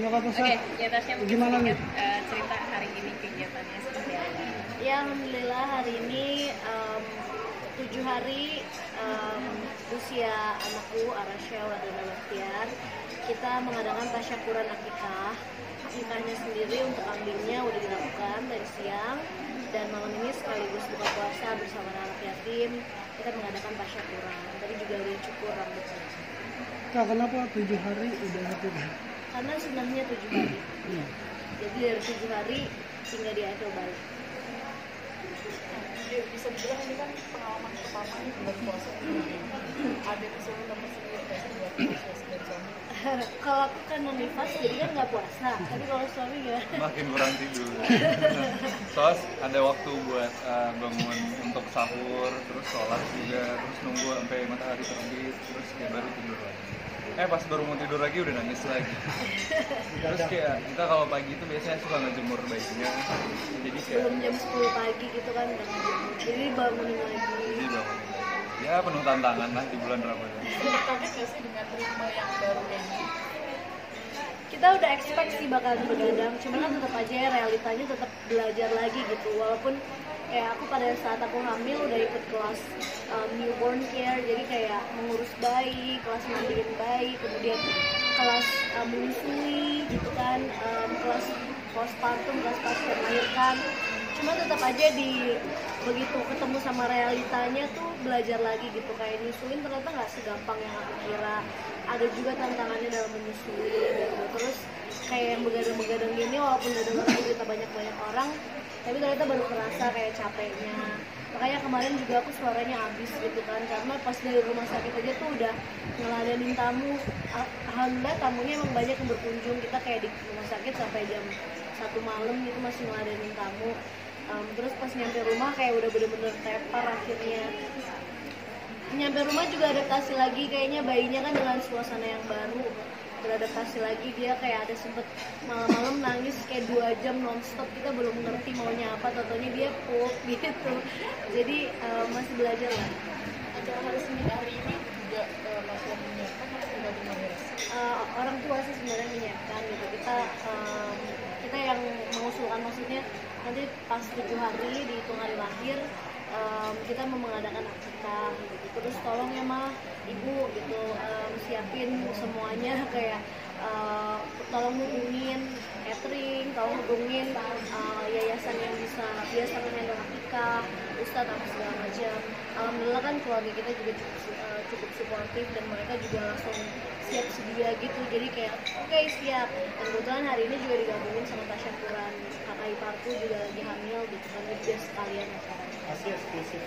Ya Tasya, Oke, ya Tasya mungkin Gimana sedikit nih? eh, cerita hari ini kegiatannya seperti apa? Ya alhamdulillah hari ini em, tujuh hari em, usia anakku Arasya Wadana Baktiar kita mengadakan tasyakuran akikah akikahnya sendiri untuk kambingnya udah dilakukan dari siang dan malam ini sekaligus buka puasa bersama anak yatim kita mengadakan tasyakuran tadi juga udah cukur rambutnya Kak kenapa tujuh hari udah hadir? Karena sunahnya tujuh hari. Iya. jadi dari tujuh hari hingga di akhir balik Ya, bisa dibilang ini kan pengalaman pertama nih bulan puasa. Ada kesulitan tersendiri kayak buat proses dari suami kalau aku kan non nifas jadi kan nggak puasa. Tapi kalau suami ya makin kurang tidur. Soalnya ada waktu buat uh, bangun untuk sahur terus sholat juga terus nunggu sampai matahari terbit terus kayak baru tidur lagi. Eh pas baru mau tidur lagi udah nangis lagi. Terus kayak kita kalau pagi itu biasanya suka ngejemur bayinya. Jadi kayak sebelum jam 10 pagi gitu kan udah ngejemur. Jadi bangunin lagi. Jadi bangun lagi. Ya penuh tantangan lah di bulan Ramadan. Kaget gak sih dengan ritme yang baru ini? Kita udah expect sih bakalan begadang cuman kan tetap aja ya realitanya tetap belajar lagi gitu. Walaupun kayak aku pada saat aku hamil udah ikut kelas um, newborn care jadi kayak mengurus bayi kelas mandiin bayi kemudian kelas um, menyusui gitu kan um, kelas postpartum kelas pasca melahirkan cuma tetap aja di begitu ketemu sama realitanya tuh belajar lagi gitu. Kayak nyusuin ternyata nggak segampang yang aku kira. Ada juga tantangannya dalam menyusui gitu. Terus kayak yang begadang-begadang gini walaupun udah dengar cerita banyak-banyak orang tapi ternyata baru kerasa kayak capeknya. Makanya kemarin juga aku suaranya habis gitu kan karena pas dari rumah sakit aja tuh udah ngeladenin tamu. Al- alhamdulillah tamunya emang banyak yang berkunjung. Kita kayak di rumah sakit sampai jam satu malam gitu masih ngeladenin tamu Em, terus pas nyampe rumah kayak udah bener-bener tepar akhirnya. Nyampe rumah juga adaptasi lagi kayaknya bayinya kan dengan suasana yang baru beradaptasi lagi. Dia kayak ada sempet malam-malam nangis kayak dua jam nonstop kita belum ngerti maunya apa totonya dia pup gitu jadi eh, masih belajar lah. Acara hari Senin hari ini juga uh, masih menyiapkan atau sudah Eh, orang tua sih sebenarnya menyiapkan gitu. Kita em, kita yang mengusulkan maksudnya nanti pas tujuh hari dihitung hari lahir em, kita mau mengadakan akikah gitu. Terus tolong ya mah ibu gitu em, siapin semuanya kayak eh, tolong hubungin catering tolong hubungin eh, yayasan yang bisa biasa menghandle akikah ustadz apa segala macam. Alhamdulillah kan keluarga kita juga cukup eh, cukup suportif dan mereka juga langsung siap sedia gitu. Jadi kayak oke siap. Dan kebetulan hari ini juga digabungin sama Tasya Puran. Kakak iparku juga lagi hamil gitu kan jadi sekalian. Masih eksklusif.